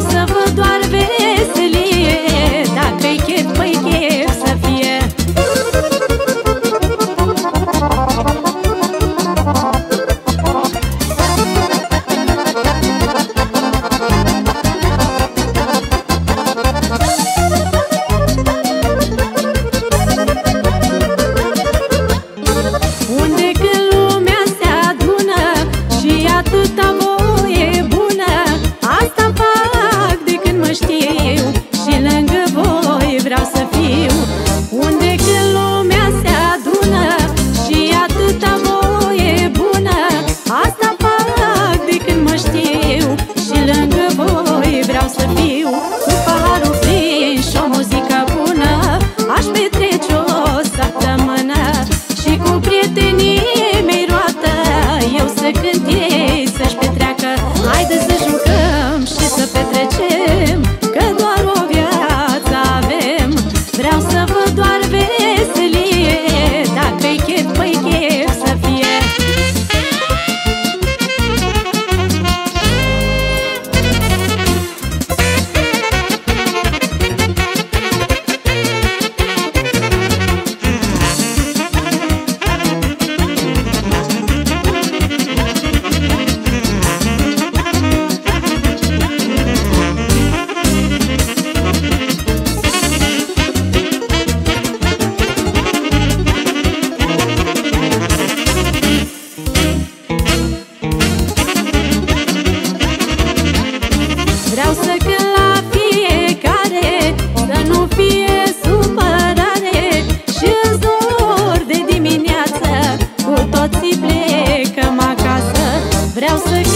să vă doar Vreau să cânt la fiecare Să nu fie supărare. Și zor de dimineață Cu toții plecăm acasă. Vreau să